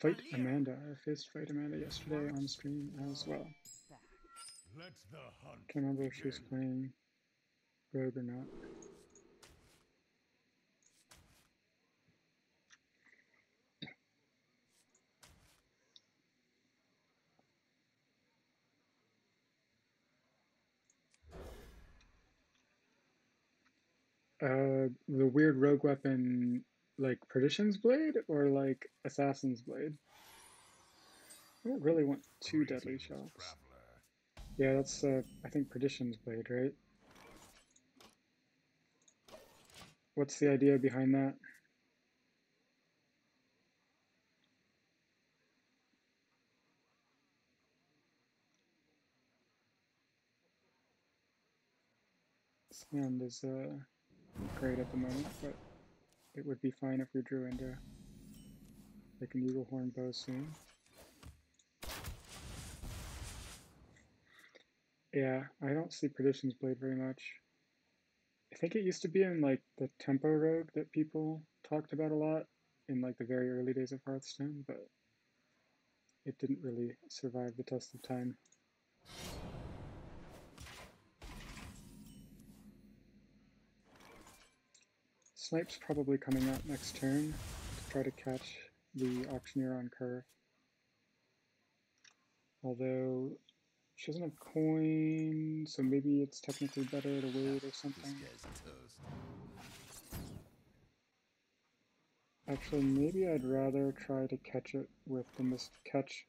Fight Amanda. I faced Fight Amanda yesterday on stream as well. Can't remember if she was playing Rogue or not. Uh, the weird rogue weapon, like Perdition's Blade or like Assassin's Blade? I don't really want two deadly shots. Yeah, that's, uh, I think Perdition's Blade, right? What's the idea behind that? Sand is, uh, great at the moment, but it would be fine if we drew into like an Eaglehorn Bow soon. Yeah, I don't see Perdition's Blade very much. I think it used to be in like the tempo rogue that people talked about a lot in like the very early days of Hearthstone, but it didn't really survive the test of time. Snipe's probably coming out next turn to try to catch the Auctioneer on curve. Although she doesn't have coin, so maybe it's technically better to wait or something. Actually, maybe I'd rather try to catch it with the mis catch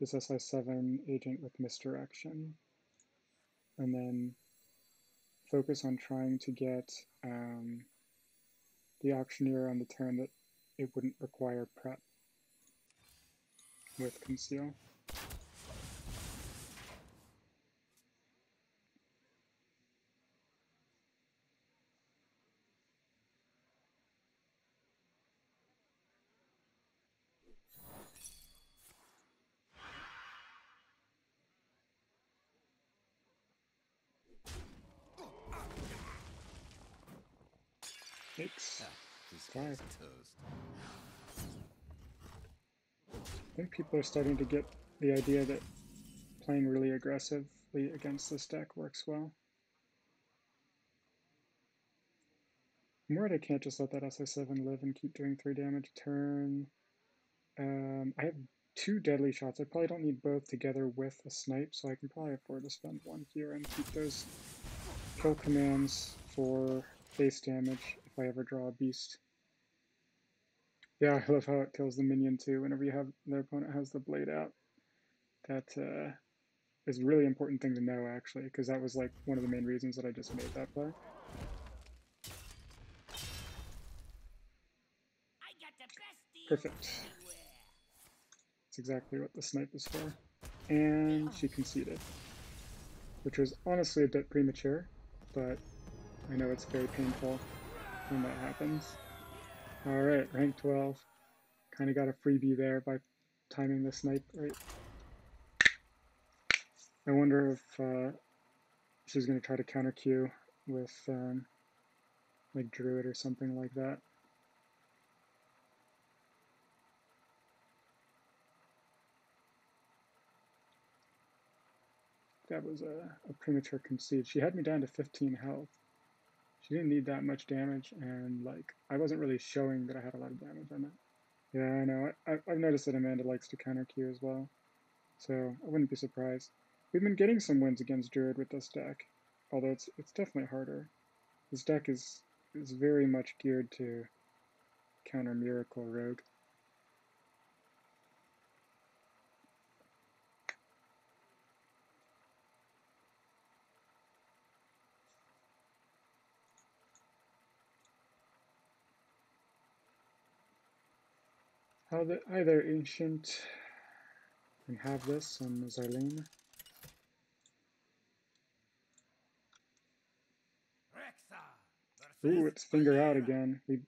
this SI7 agent with misdirection, and then focus on trying to get um, the auctioneer on the turn that it wouldn't require prep with conceal. Yikes. Five. I think are starting to get the idea that playing really aggressively against this deck works well. I can't just let that SI7 live and keep doing 3 damage a turn. Um, I have two deadly shots. I probably don't need both together with a snipe, so I can probably afford to spend one here and keep those kill commands for base damage if I ever draw a beast. Yeah, I love how it kills the minion too whenever you have their opponent has the blade out. That uh, is a really important thing to know actually, because that was like one of the main reasons that I just made that play. Perfect. That's exactly what the snipe is for. And she conceded. Which was honestly a bit premature, but I know it's very painful when that happens. Alright, rank 12. Kind of got a freebie there by timing the snipe right. I wonder if uh, she's going to try to counter Q with um, like Druid or something like that. That was a, a premature concede. She had me down to 15 health she didn't need that much damage, and like I wasn't really showing that I had a lot of damage on that. Yeah, I know. I, I've noticed that Amanda likes to counter Q as well, so I wouldn't be surprised. We've been getting some wins against Druid with this deck, although it's it's definitely harder. This deck is is very much geared to counter Miracle Rogue. Either, either ancient and have this on Zarlene. Ooh, it's finger out again. We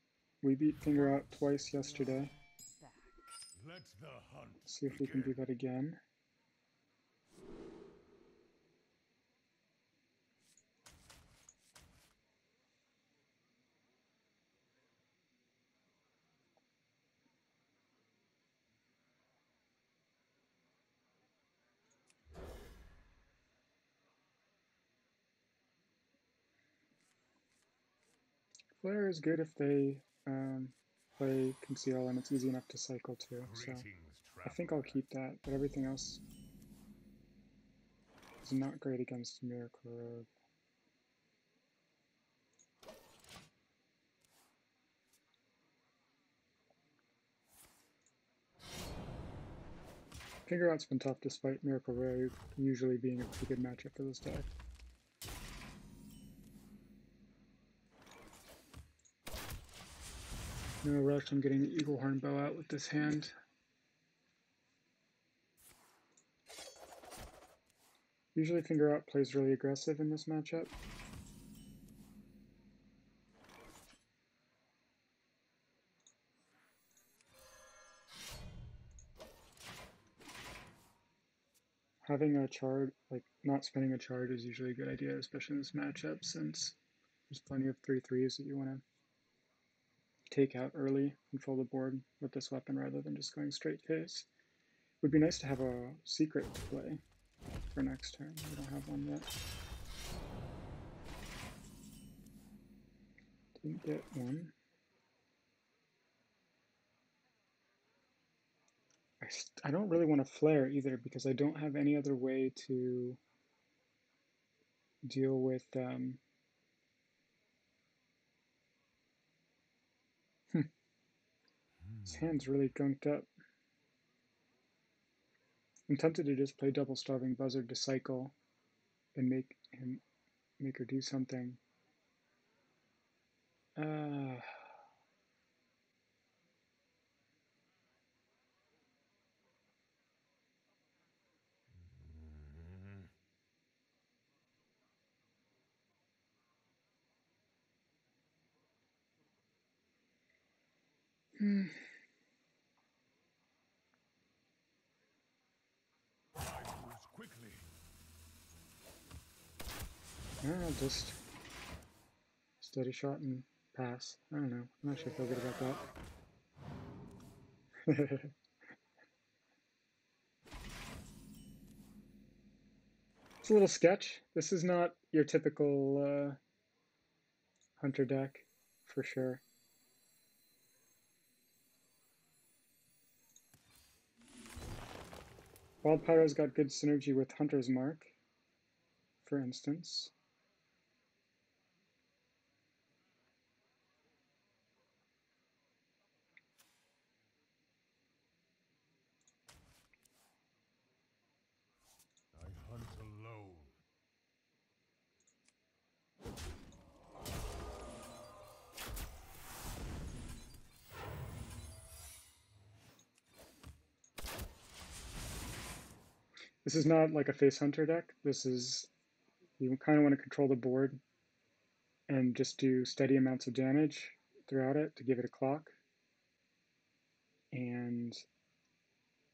we beat finger out twice yesterday. Let's see if we can do that again. Flare is good if they um, play Conceal and it's easy enough to cycle too. So I think I'll keep that, but everything else is not great against Miracle Rogue. Figure Out's been tough despite Miracle Rogue usually being a pretty good matchup for this deck. No rush, I'm getting the Eaglehorn Bow out with this hand. Usually Finger Out plays really aggressive in this matchup. Having a charge, like not spending a charge is usually a good idea, especially in this matchup since there's plenty of 3-3s that you want to take out early, control the board with this weapon rather than just going straight face. Would be nice to have a secret to play for next turn. We don't have one yet. Didn't get one. I, I don't really want to flare either because I don't have any other way to deal with um, His hand's really gunked up. I'm tempted to just play double starving buzzard to cycle and make him make her do something. Uh, hmm. I'll just steady shot and pass. I don't know. I'm not sure if I feel good about that. it's a little sketch. This is not your typical uh, hunter deck, for sure. Wild Pyro's got good synergy with Hunter's Mark, for instance. This is not like a face hunter deck. This is, you kind of want to control the board and just do steady amounts of damage throughout it to give it a clock. And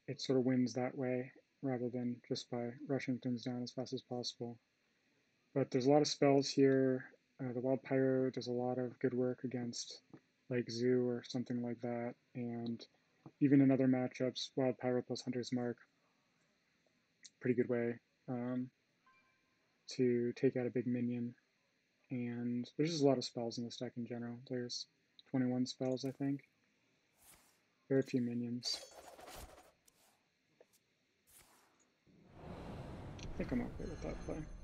it sort of wins that way rather than just by rushing things down as fast as possible. But there's a lot of spells here. Uh, the Wild Pyro does a lot of good work against like Zoo or something like that. And even in other matchups, Wild Pyro plus Hunter's Mark pretty good way um, to take out a big minion. And there's just a lot of spells in this deck in general. There's 21 spells, I think. Very few minions. I think I'm okay with that play.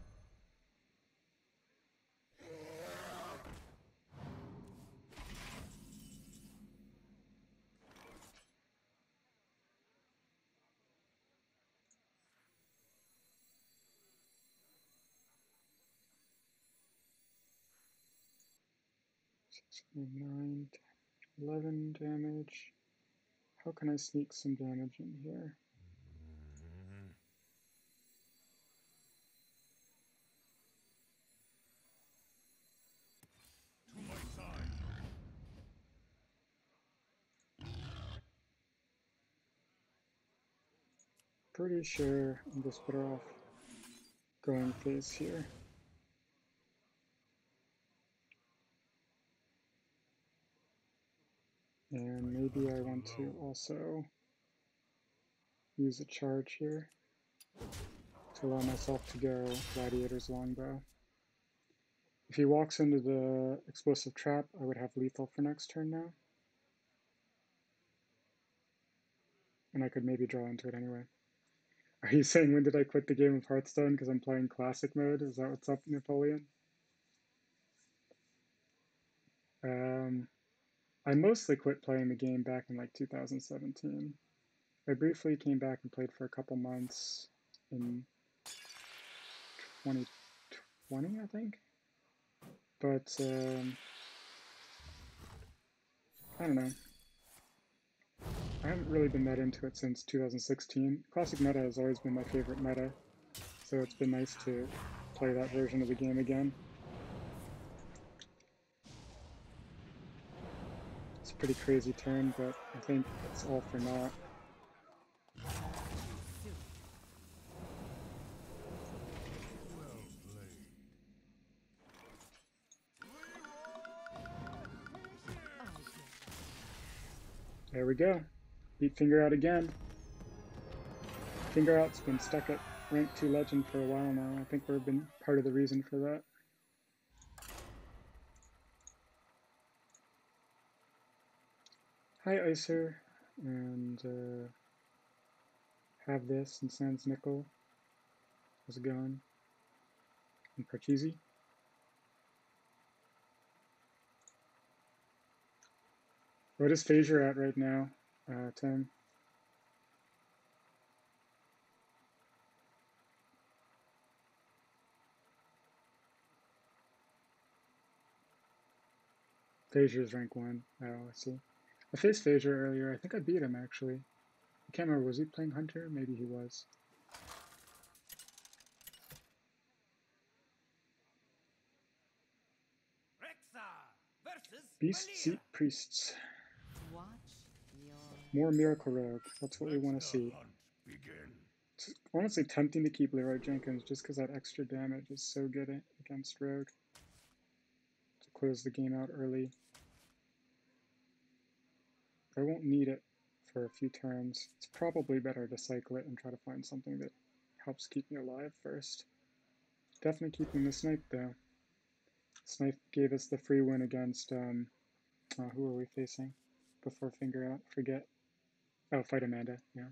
9, 11 damage. How can I sneak some damage in here? Pretty sure I'm just better off going face here. And maybe I want to also use a charge here to allow myself to go Gladiator's Longbow. If he walks into the explosive trap, I would have lethal for next turn now. And I could maybe draw into it anyway. Are you saying when did I quit the game of Hearthstone because I'm playing classic mode? Is that what's up, Napoleon? Um, I mostly quit playing the game back in like 2017. I briefly came back and played for a couple months in 2020, I think. But um, I don't know. I haven't really been that into it since 2016. Classic meta has always been my favorite meta, so it's been nice to play that version of the game again. It's a pretty crazy turn, but I think it's all for naught. There we go. Beat Finger Out again. Finger Out's been stuck at rank 2 legend for a while now. I think we've been part of the reason for that. Hi Icer, and uh, have this and Sans Nickel. How's it going? And Parcheesi. What is Phasure at right now, uh, Tim? Phasur's rank 1. Oh, I see. I faced Phasure earlier. I think I beat him, actually. I can't remember. Was he playing Hunter? Maybe he was. Beast Seat Priests. More Miracle Rogue. That's what we want to see. It's honestly tempting to keep Leeroy Jenkins just because that extra damage is so good against Rogue. To close the game out early. I won't need it for a few turns. It's probably better to cycle it and try to find something that helps keep me alive first. Definitely keeping the snipe though. Snipe gave us the free win against, um, uh, who are we facing before Finger Out? Forget. Oh, Fight Amanda, yeah.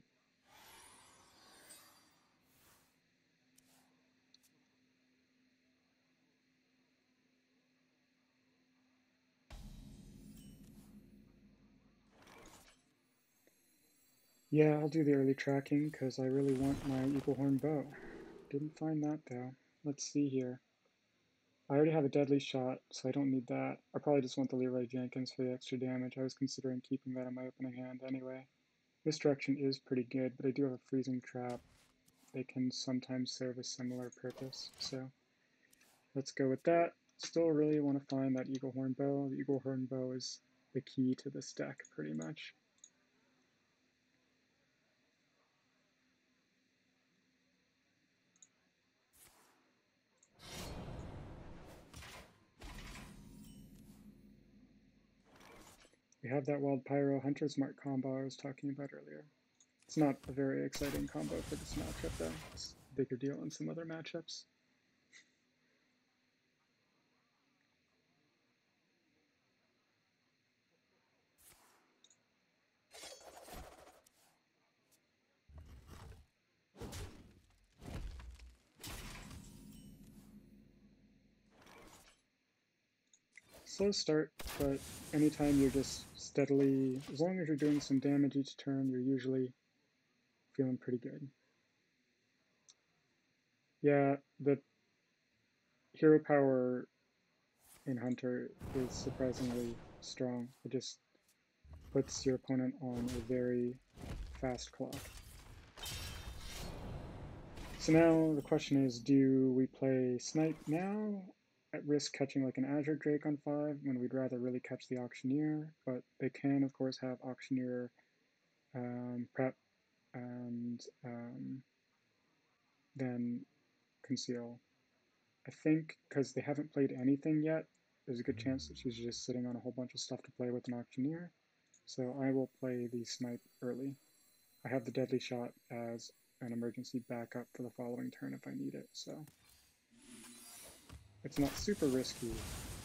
Yeah, I'll do the early tracking because I really want my Eaglehorn Bow. Didn't find that though. Let's see here. I already have a deadly shot, so I don't need that. I probably just want the Leeroy Jenkins for the extra damage. I was considering keeping that in my opening hand anyway. This direction is pretty good, but I do have a freezing trap. They can sometimes serve a similar purpose, so let's go with that. Still really want to find that Eaglehorn Bow. The Eaglehorn Bow is the key to this deck, pretty much. We have that Wild Pyro Hunter's Mark combo I was talking about earlier. It's not a very exciting combo for this matchup though. It's a bigger deal in some other matchups. Slow start, but anytime you're just steadily, as long as you're doing some damage each turn, you're usually feeling pretty good. Yeah, the hero power in Hunter is surprisingly strong. It just puts your opponent on a very fast clock. So now the question is, do we play Snipe now at risk catching like an Azure Drake on 5 when we'd rather really catch the Auctioneer, but they can of course have Auctioneer um, prep and um, then conceal. I think because they haven't played anything yet, there's a good chance that she's just sitting on a whole bunch of stuff to play with an Auctioneer. So I will play the Snipe early. I have the Deadly Shot as an emergency backup for the following turn if I need it, so it's not super risky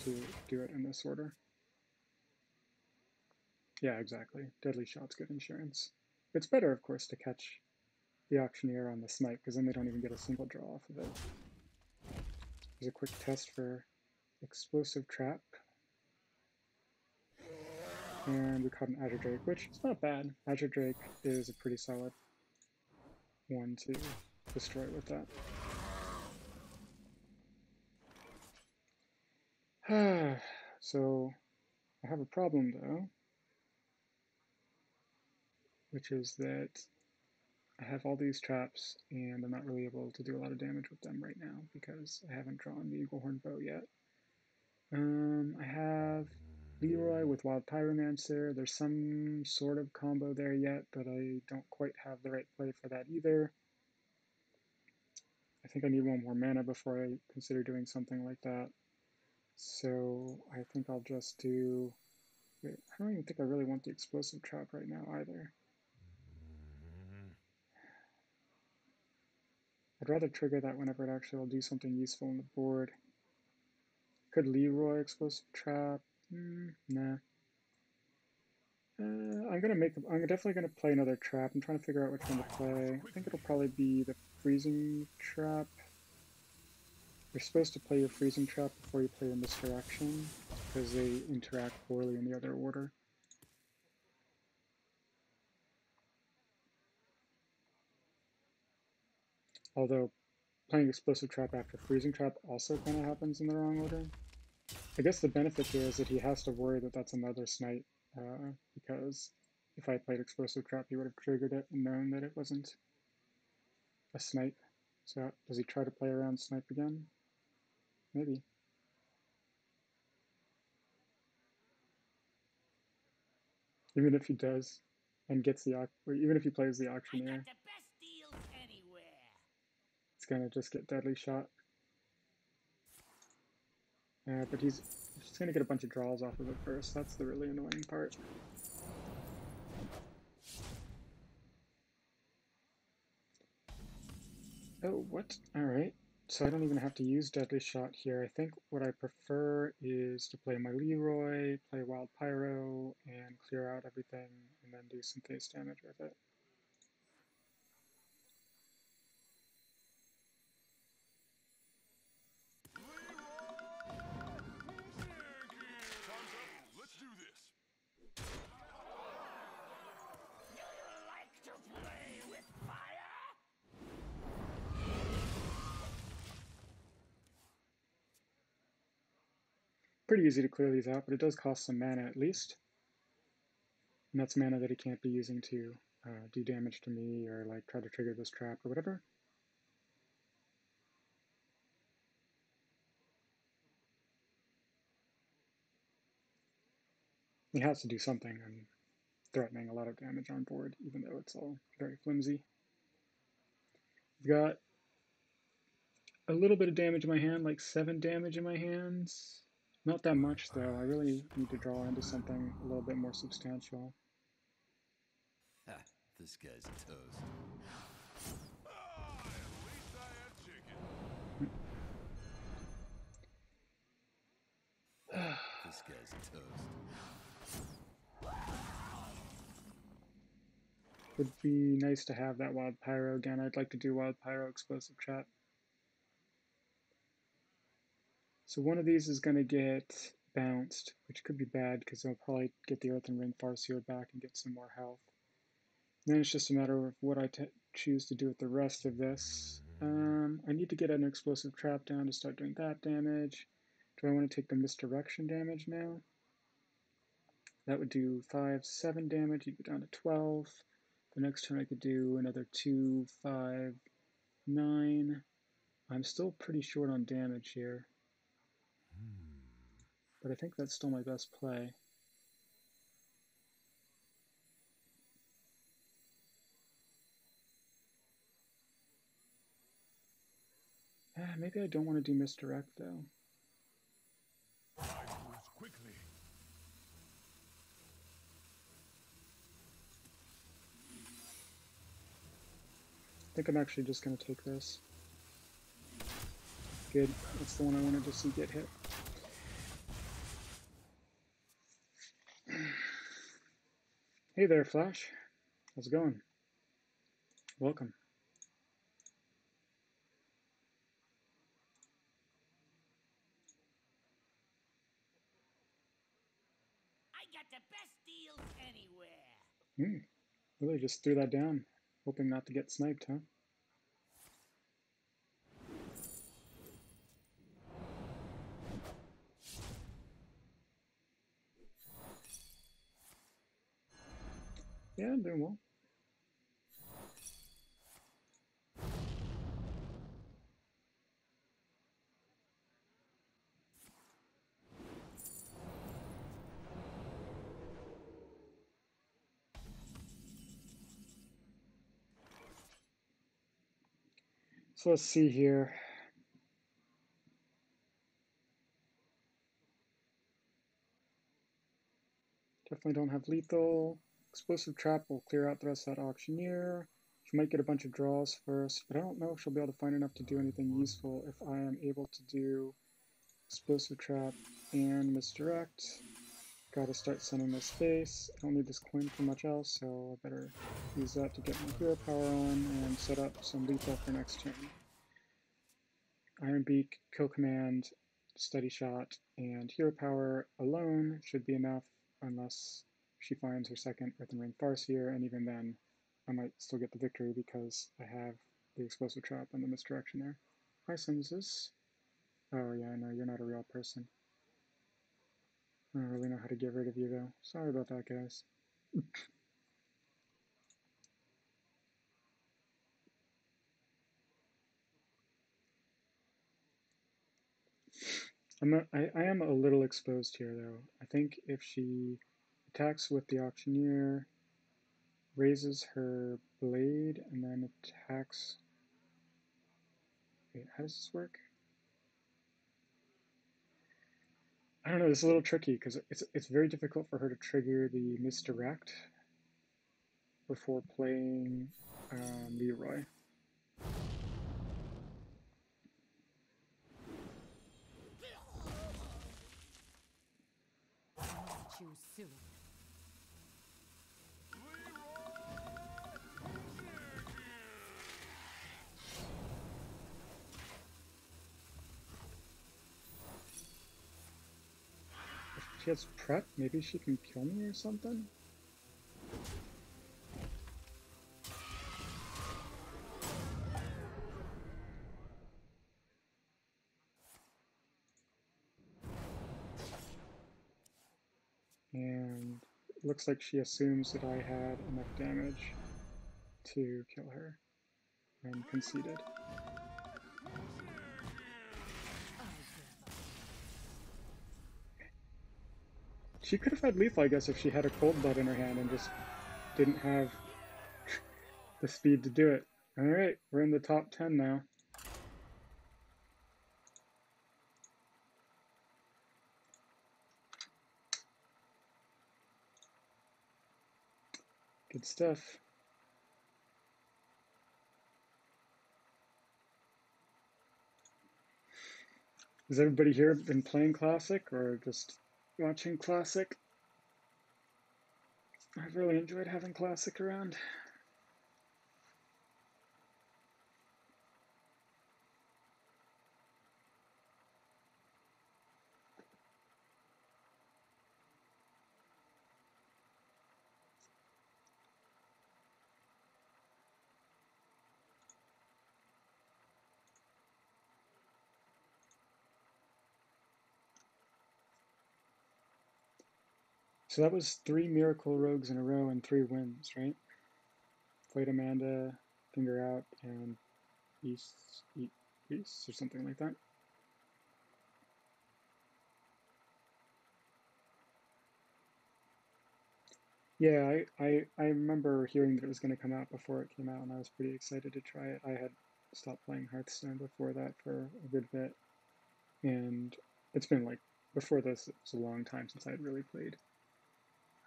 to do it in this order. Yeah, exactly. Deadly shot's good insurance. It's better, of course, to catch the auctioneer on the snipe, because then they don't even get a single draw off of it. Here's a quick test for explosive trap. And we caught an Azure Drake, which is not bad. Azure Drake is a pretty solid one to destroy with that. so I have a problem though, which is that I have all these traps and I'm not really able to do a lot of damage with them right now because I haven't drawn the Eaglehorn bow yet. Um, I have Leeroy with Wild Pyromancer. There's some sort of combo there yet, but I don't quite have the right play for that either. I think I need one more mana before I consider doing something like that. So I think I'll just do... Wait, I don't even think I really want the explosive trap right now either. I'd rather trigger that whenever it actually will do something useful on the board. Could Leeroy explosive trap? Mm, nah. Uh, I'm gonna make. I'm definitely gonna play another trap. I'm trying to figure out which one to play. I think it'll probably be the freezing trap. You're supposed to play your freezing trap before you play your misdirection, because they interact poorly in the other order. Although playing explosive trap after freezing trap also kind of happens in the wrong order. I guess the benefit here is that he has to worry that that's another snipe, uh, because if I played explosive trap, he would have triggered it and known that it wasn't a snipe. So does he try to play around snipe again? Maybe. Even if he does and gets the, even if he plays the auctioneer, it's gonna just get deadly shot. Uh, but he's just gonna get a bunch of draws off of it first. That's the really annoying part. Oh, what? Alright. So I don't even have to use Deadly Shot here. I think what I prefer is to play my Leeroy, play Wild Pyro, and clear out everything, and then do some face damage with it. Pretty easy to clear these out, but it does cost some mana at least. And that's mana that he can't be using to uh, do damage to me or like try to trigger this trap or whatever. He has to do something. I'm threatening a lot of damage on board, even though it's all very flimsy. I've got a little bit of damage in my hand, like 7 damage in my hands. Not that much, though. I really need to draw into something a little bit more substantial. Ha, this guy's toast. this guy's toast. Would be nice to have that Wild Pyro again. I'd like to do Wild Pyro Explosive Trap. So one of these is going to get bounced, which could be bad because I'll probably get the Earthen Ring Farseer back and get some more health. And then it's just a matter of what I choose to do with the rest of this. Um, I need to get an explosive trap down to start doing that damage. Do I want to take the misdirection damage now? That would do 5, 7 damage. You'd go down to 12. The next turn I could do another 2, 5, 9. I'm still pretty short on damage here. But I think that's still my best play. Eh, maybe I don't want to do misdirect though. I think I'm actually just going to take this. good. That's the one I wanted to see get hit. Hey there, Flash. How's it going? Welcome. I got the best deals anywhere. Hmm. Really just threw that down, hoping not to get sniped, huh? Yeah, I'm doing well. So let's see here. Definitely don't have lethal. Explosive Trap will clear out the rest of that Auctioneer. She might get a bunch of draws first, but I don't know if she'll be able to find enough to do anything useful if I am able to do Explosive Trap and Misdirect. Gotta start sending this space. I don't need this coin for much else, so I better use that to get my hero power on and set up some lethal for next turn. Ironbeak, Kill Command, Steady Shot, and Hero Power alone should be enough unless she finds her second Earthen Ring Farseer, and even then, I might still get the victory because I have the Explosive Trap and the Misdirection there. Hi, Simses. Oh yeah, I know, you're not a real person. I don't really know how to get rid of you though. Sorry about that, guys. I'm I, I am a little exposed here though. I think if she attacks with the Auctioneer, raises her blade, and then attacks... Wait, how does this work? I don't know, this is a little tricky because it's, it's very difficult for her to trigger the misdirect before playing um, Leeroy. Choose. She has prep, maybe she can kill me or something? And it looks like she assumes that I had enough damage to kill her and conceded. She could have had lethal, I guess, if she had a cold blood in her hand and just didn't have the speed to do it. Alright, we're in the top 10 now. Good stuff. Has everybody here been playing Classic or just watching Classic? I've really enjoyed having Classic around. So that was three Miracle Rogues in a row and three wins, right? Played Amanda, Finger Out, and East, East, or something like that. Yeah, I, I, I remember hearing that it was going to come out before it came out, and I was pretty excited to try it. I had stopped playing Hearthstone before that for a good bit, and it's been like, before this, it was a long time since I'd really played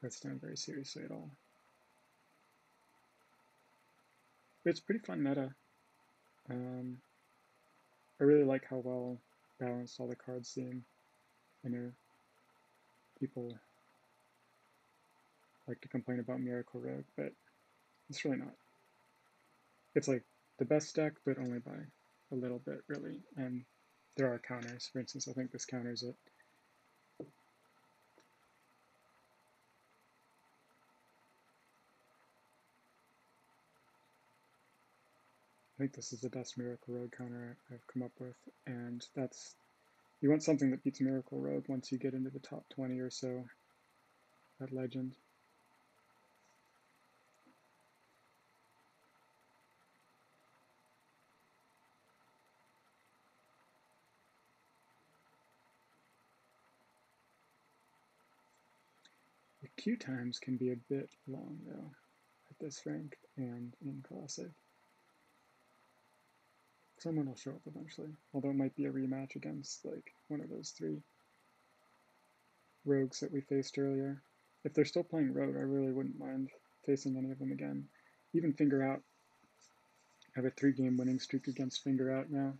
Hearthstone very seriously at all. But it's pretty fun meta. Um, I really like how well balanced all the cards seem. I know people like to complain about Miracle Rogue, but it's really not. It's like the best deck, but only by a little bit, really. And there are counters. For instance, I think this counters it. I think this is the best Miracle Rogue counter I've come up with, and that's you want something that beats Miracle Rogue once you get into the top 20 or so at Legend. The queue times can be a bit long though at this rank and in Classic. Someone will show up eventually, although it might be a rematch against like one of those three rogues that we faced earlier. If they're still playing rogue, I really wouldn't mind facing any of them again. Even Finger Out. I have a three game winning streak against Finger Out now.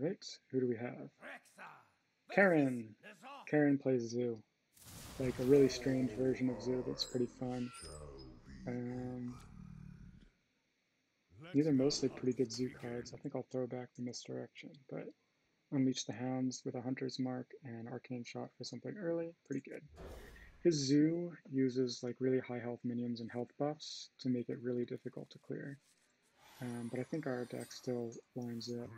Right, who do we have? Karen. this is all. Karen plays Zoo. Like a really strange version of Zoo that's pretty fun. Um, these are mostly pretty good Zoo cards. I think I'll throw back the Misdirection, but Unleash the Hounds with a Hunter's Mark and Arcane Shot for something early, pretty good. His Zoo uses like really high health minions and health buffs to make it really difficult to clear. Um, but I think our deck still lines up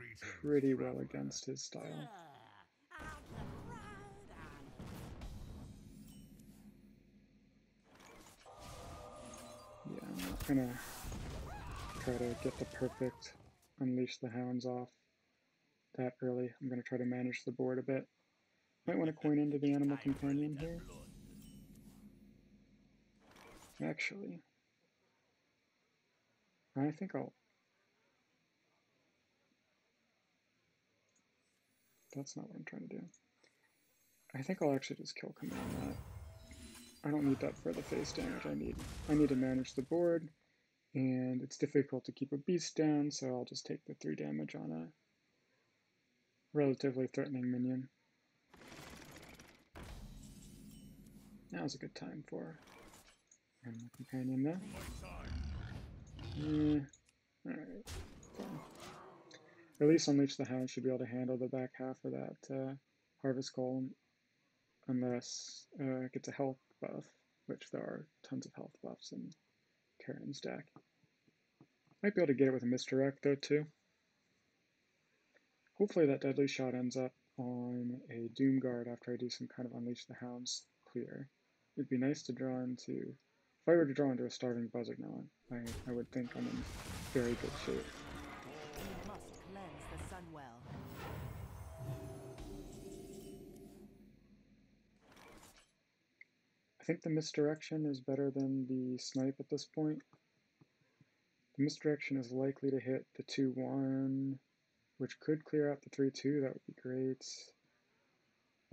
pretty well against his style. Ah, out the proud eye. Yeah, I'm not gonna try to get the perfect Unleash the Hounds off that early. I'm gonna try to manage the board a bit. Might want to coin into the Animal Companion here. Actually, I think I'll. That's not what I'm trying to do. I think I'll actually just kill command that. I don't need that for the face damage I need. I need to manage the board, and it's difficult to keep a beast down, so I'll just take the 3 damage on a relatively threatening minion. Now's a good time for Animal Companion though. Yeah, eh, alright, fine. At least Unleash the Hound should be able to handle the back half of that uh, Harvest Golem, unless uh, it gets a health buff, which there are tons of health buffs in Karen's deck. Might be able to get it with a Misdirect though too. Hopefully that Deadly Shot ends up on a Doomguard after I do some kind of Unleash the Hounds clear. It'd be nice to draw into, if I were to draw into a Starving Buzzard now, I, I would think I'm in very good shape. Think the misdirection is better than the snipe at this point. The misdirection is likely to hit the 2-1, which could clear out the 3-2, that would be great.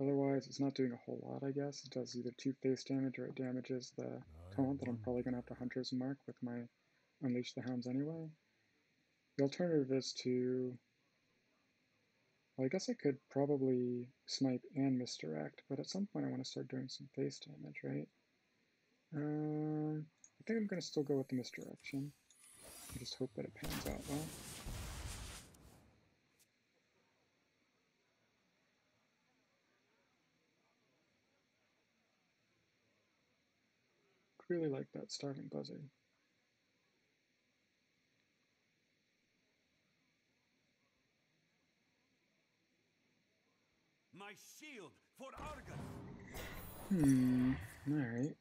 Otherwise, it's not doing a whole lot, I guess. It does either 2 face damage or it damages the taunt that I'm probably going to have to Hunter's Mark with my Unleash the Hounds anyway. The alternative is to... Well, I guess I could probably snipe and misdirect, but at some point I want to start doing some face damage, right? Um, I think I'm going to still go with the misdirection. I just hope that it pans out well. Really like that starving buzzard. shield for Argus. Hmm. All right.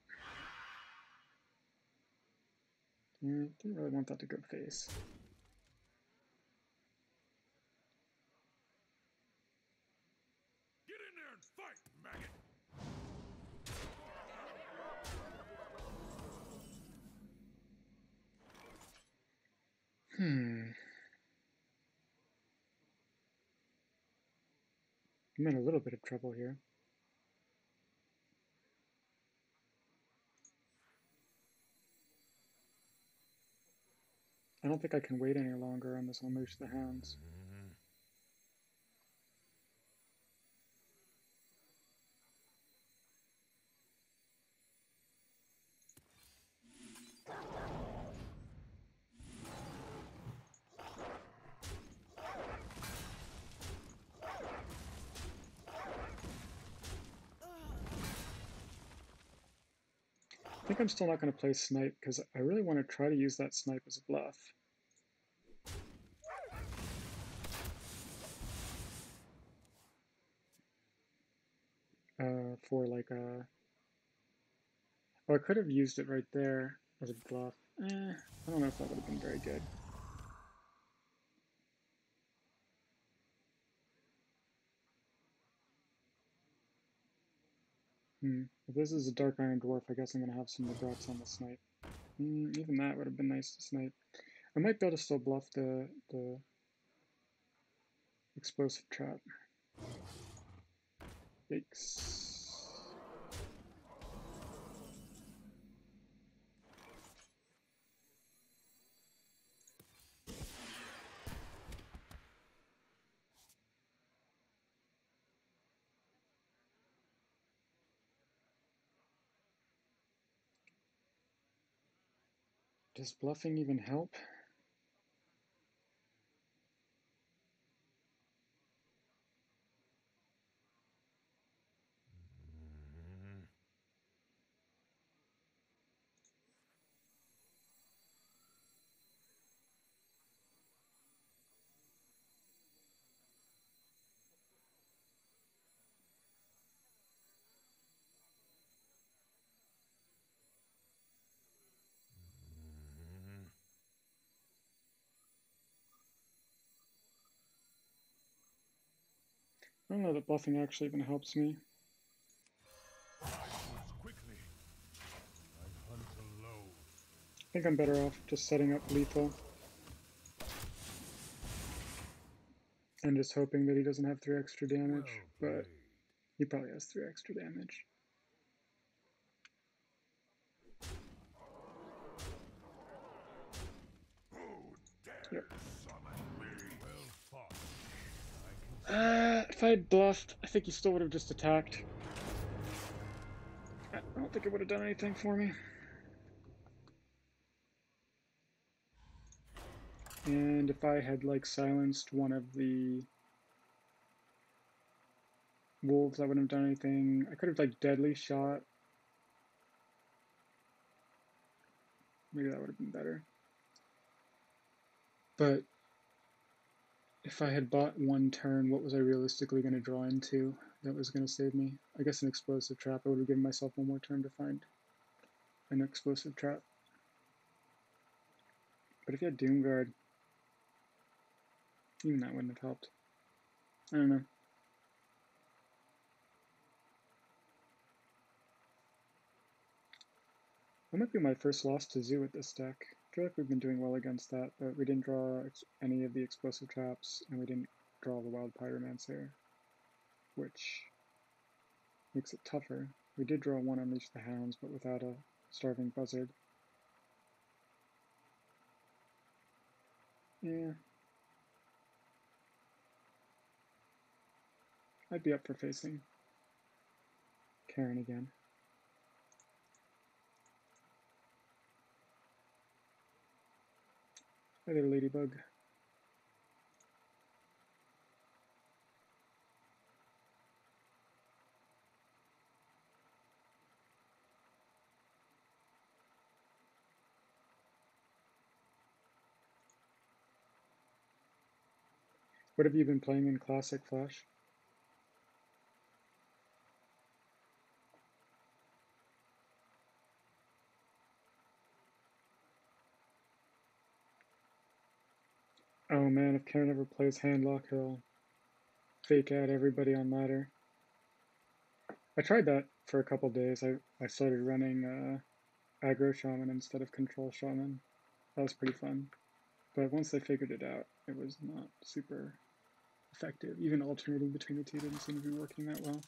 Yeah, didn't really want that to go face. Get in there and fight, maggot. Hmm. I'm in a little bit of trouble here. I don't think I can wait any longer on this Unleash the Hounds. I think I'm still not going to play Snipe because I really want to try to use that Snipe as a bluff. Uh, for like a... Oh, I could have used it right there as a bluff. Eh, I don't know if that would have been very good. Hmm. If this is a Dark Iron Dwarf, I guess I'm going to have some regrets on the Snipe. Mm, even that would have been nice to snipe. I might be able to still bluff the, the explosive trap. Yikes. Does bluffing even help? I don't know that bluffing actually even helps me. I think I'm better off just setting up lethal. And just hoping that he doesn't have three extra damage, but he probably has three extra damage. Yep. Well fought. I can Uh, if I had bluffed, I think he still would have just attacked. I don't think it would have done anything for me. And if I had like silenced one of the wolves, I wouldn't have done anything. I could have like deadly shot. Maybe that would have been better. But if I had bought one turn, what was I realistically going to draw into that was going to save me? I guess an explosive trap. I would have given myself one more turn to find an explosive trap. But if you had Doomguard, even that wouldn't have helped. I don't know. That might be my first loss to Zoo with this deck. Like we've been doing well against that, but we didn't draw any of the explosive traps, and we didn't draw the Wild Pyromancer, which makes it tougher. We did draw one Unleash the Hounds, but without a Starving Buzzard. Yeah. I'd be up for facing Karen again. Hi there, Ladybug. What have you been playing in Classic Flash? Man, if Karen ever plays Handlock, he'll fake out everybody on ladder. I tried that for a couple days. I, I started running uh, aggro shaman instead of control shaman. That was pretty fun. But once they figured it out, it was not super effective. Even alternating between the two didn't seem to be working that well.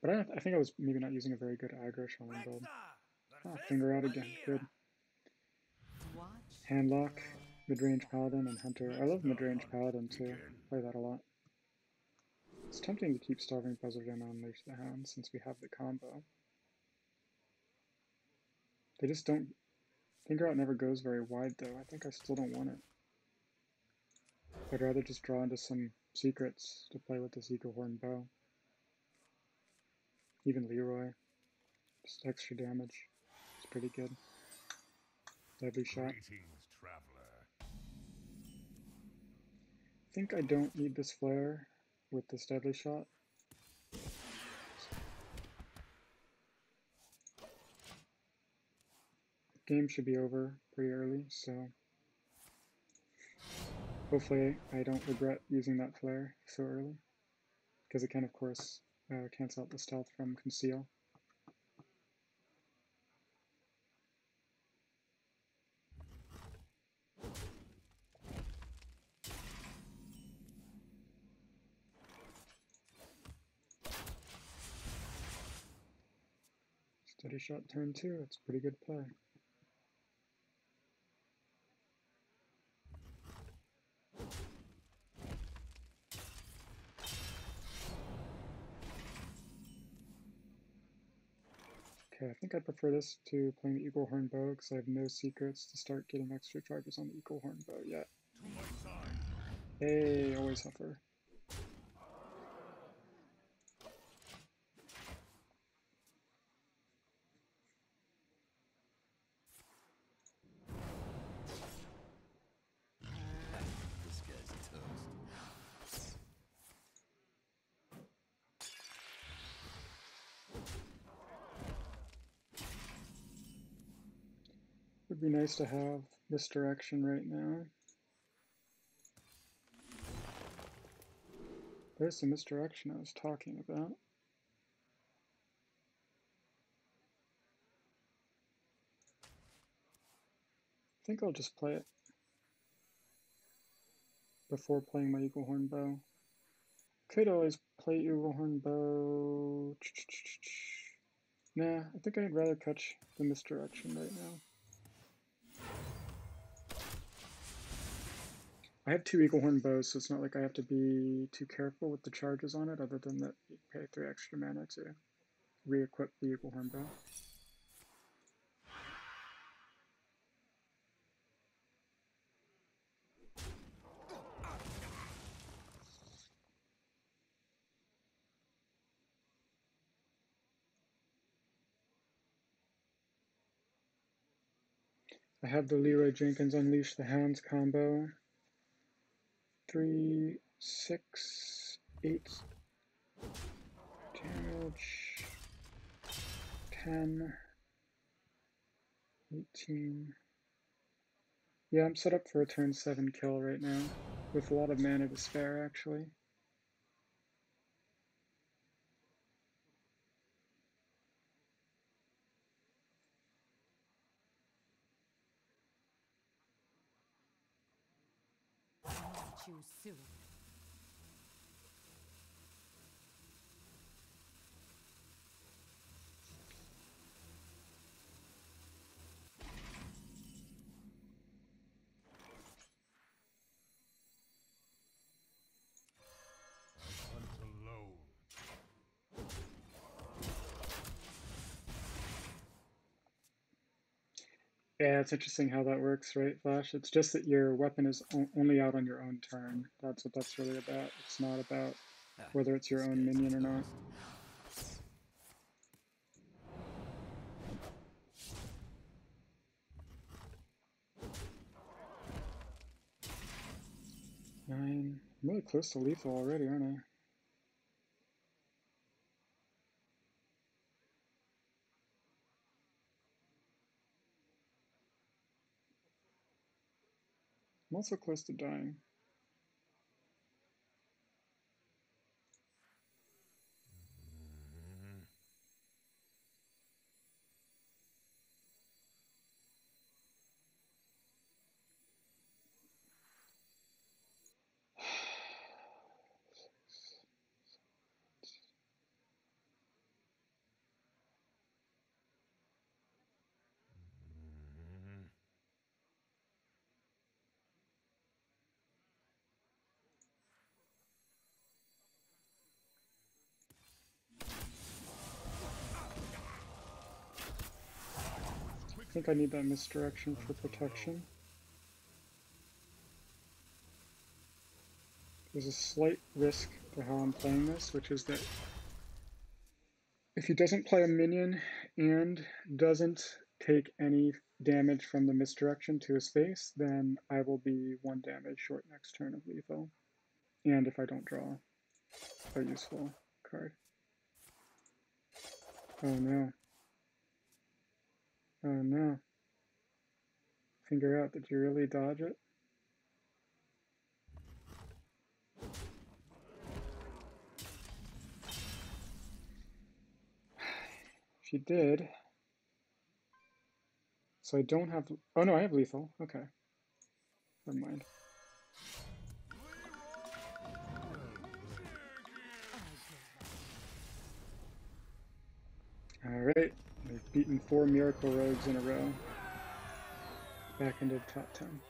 But I, I think I was maybe not using a very good aggro shaman build. Ah, finger out again. Good. Watch. Handlock, mid-range paladin, and hunter. I love mid-range paladin too. Play that a lot. It's tempting to keep starving buzzard and unleash the hound since we have the combo. They just don't. Finger out never goes very wide though. I think I still don't want it. I'd rather just draw into some secrets to play with this Eaglehorn Bow. Even Leeroy. Just extra damage. It's pretty good. Deadly shot. Think I don't need this flare with this deadly shot. Game should be over pretty early, so hopefully I don't regret using that flare so early. Because it can, of course, uh, cancel out the stealth from conceal. Steady shot turn two, it's pretty good play. Okay, I think I prefer this to playing the Eaglehorn Bow because I have no secrets to start getting extra charges on the Eaglehorn Bow yet. Hey, always suffer. This guy's toast. Would be nice to have misdirection right now. There's the misdirection I was talking about. I think I'll just play it before playing my Eaglehorn Bow. Could always play Eaglehorn Bow. Nah, I think I'd rather catch the misdirection right now. I have two Eaglehorn Bows, so it's not like I have to be too careful with the charges on it, other than that you pay three extra mana to re-equip the Eaglehorn Bow. I have the Leeroy Jenkins Unleash the Hounds combo. Three, six, eight damage. Ten. Eighteen. Yeah, I'm set up for a turn seven kill right now. With a lot of mana to spare actually. Choose soon. I hunt alone. Yeah, it's interesting how that works, right, Flash? It's just that your weapon is only out on your own turn. That's what that's really about. It's not about Ah, whether it's your own minion or not. Nine. I'm really close to lethal already, aren't I? Also close to dying. Think I need that misdirection for protection. There's a slight risk to how I'm playing this, which is that if he doesn't play a minion and doesn't take any damage from the misdirection to his face, then I will be one damage short next turn of lethal. And if I don't draw a useful card. Oh no. Oh no. Finger out, did you really dodge it? She did. So I don't have. Oh no, I have lethal. Okay. Never mind. Alright, we've beaten four Miracle Rogues in a row. Back into the top 10.